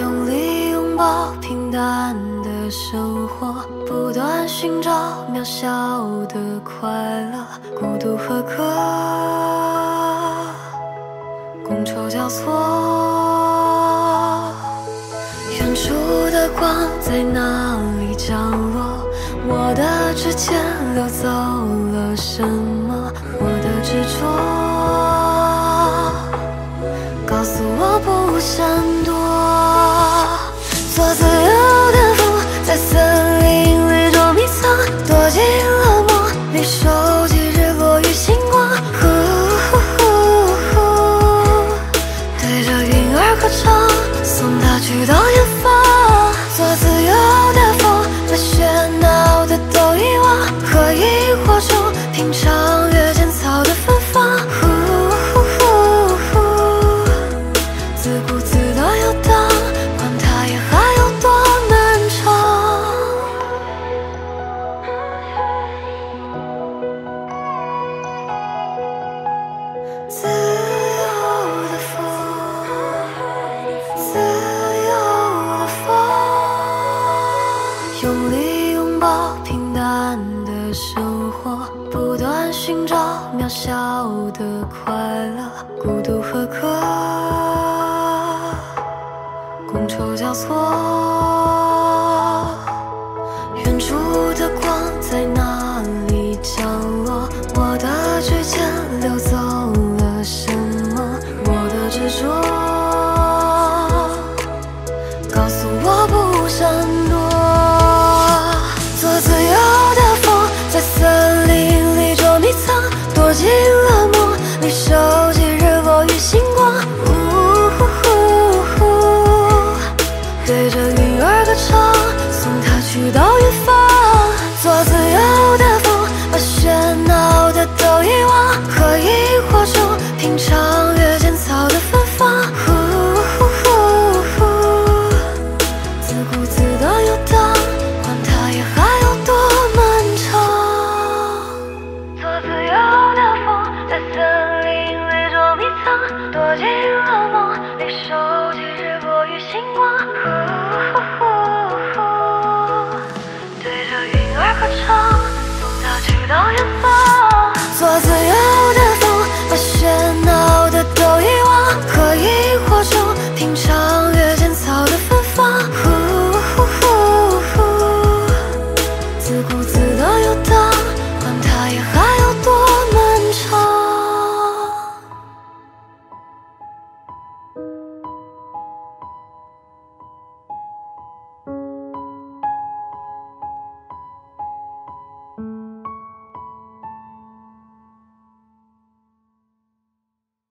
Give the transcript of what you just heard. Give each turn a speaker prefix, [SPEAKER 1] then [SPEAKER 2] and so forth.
[SPEAKER 1] 用力拥抱平淡的生活，不断寻找渺小的快乐，孤独和歌觥筹交错，远处的光在哪里降落？我的指尖。溜走了什么？我的执着，告诉我不闪躲。做自由的风，在森林里捉迷藏，躲进的生活，不断寻找渺小的快乐，孤独和歌，觥筹交错。远处的光在哪里降落？我的指尖溜走了什么？我的执着，告诉我不想 you 躲进噩梦里，收集日落与星光。